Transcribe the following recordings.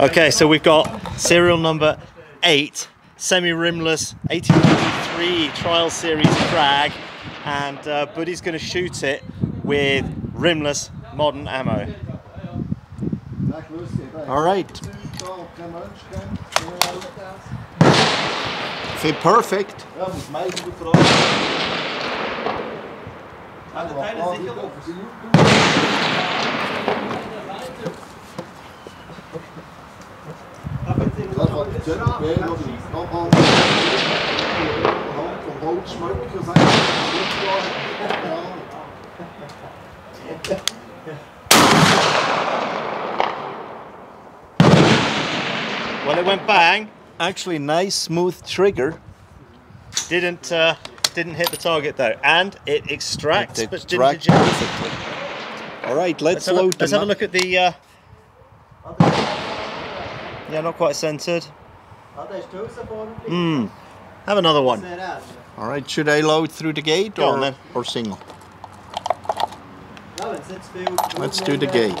Okay, so we've got serial number eight, semi-rimless 1893 Trial Series Krag, and uh, Budi's going to shoot it with rimless modern ammo. All right. Fit perfect. When it went bang, Actually, nice smooth trigger. didn't uh, didn't hit the target though, and it extracts It but didn't eject. All right, let's, Let's have, a, let's have a look at the. Uh, yeah, not quite centered. Hmm. Have another one. All right, should I load through the gate or, then. or single? Let's do the gate.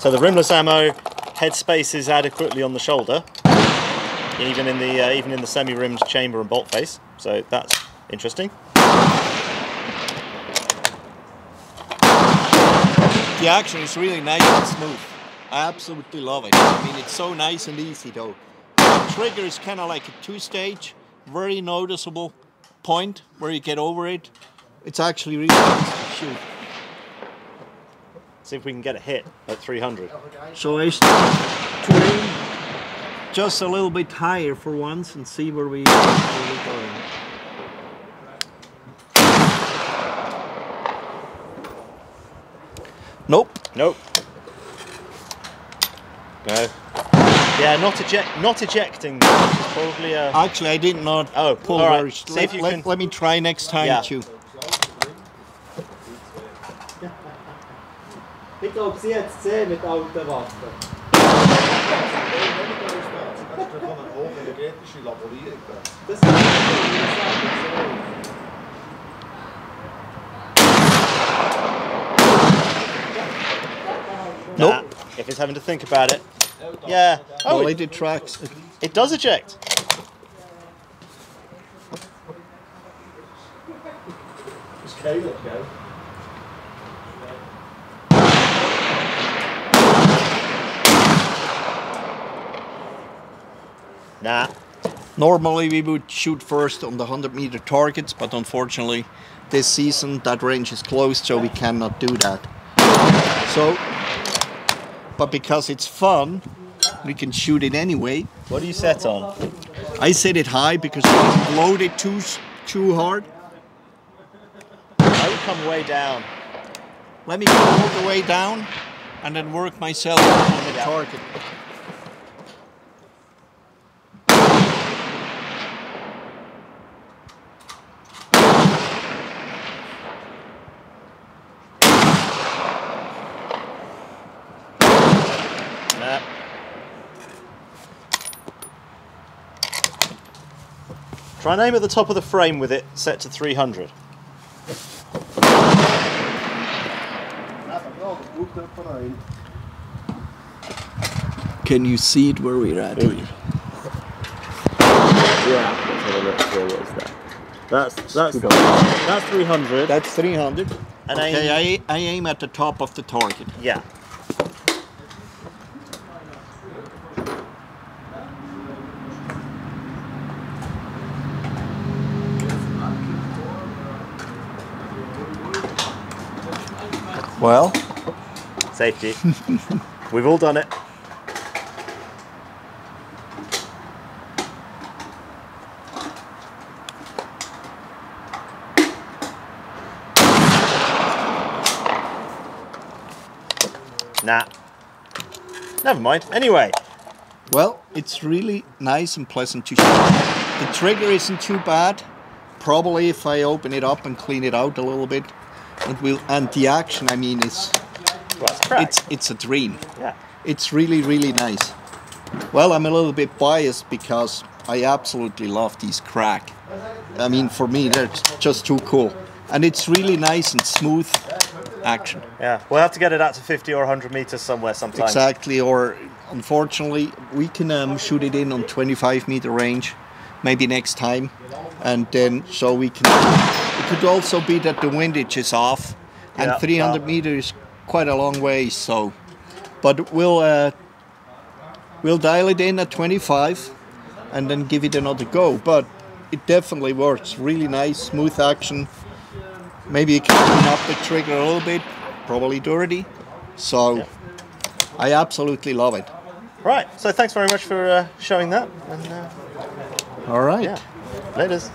So the rimless ammo head spaces adequately on the shoulder, even in the uh, even in the semi-rimmed chamber and bolt face. So that's interesting. The action is really nice and smooth. I absolutely love it. I mean, it's so nice and easy though. The trigger is kind of like a two-stage, very noticeable point where you get over it. It's actually really nice to shoot. See if we can get a hit at 300. So I start to aim just a little bit higher for once and see where we where going. Nope. Nope. No. Yeah, not eject, not ejecting. Probably a. Actually, I did not know. Oh, pull all right. very. See Let, if you let- can- let me try next time, Yeah. too. Ich glaube, sie hat es gesehen mit alten Waffen. Das ist Nah, Nope. if it's having to think about it. Yeah. Oh, well, it, it tracks. it does eject. Nah. Normally, we would shoot first on the 100 meter targets, but unfortunately, this season that range is closed, so we cannot do that. So, but because it's fun, we can shoot it anyway. What do you set on? I set it high because we don't load it too too hard. I would come way down. Let me go all the way down and then work myself on the target. Nah. Try and aim at the top of the frame with it set to 300. Can you see it where we're at? Yeah. Let's have a look. Where was that? That's that's that's 300. That's 300. And okay, aim- I, I aim at the top of the target. Yeah. Well, Safety. We've all done it. Nah. Never mind. Anyway, well, it's really nice and pleasant to shoot. The trigger isn't too bad. Probably if I open it up and clean it out a little bit, it will. And the action, I mean, is well, it's it's it's a dream. yeah. It's really really nice. Well, I'm a little bit biased because I absolutely love these Krag. I mean, for me, they're just too cool. and it's really nice and smooth action. Yeah, we'll have to get it out to 50 or 100 meters somewhere sometime. Exactly, or unfortunately, we can um, shoot it in on 25 meter range, maybe next time, and then so we can. It could also be that the windage is off, and Yeah, 300 well. meters is quite a long way. So, but we'll uh, we'll dial it in at 25, and then give it another go. But it definitely works. Really nice, smooth action. Maybe you can clean up the trigger a little bit. Probably dirty. So. I absolutely love it. Right, so thanks very much for uh, showing that. And uh, All right. yeah, laters.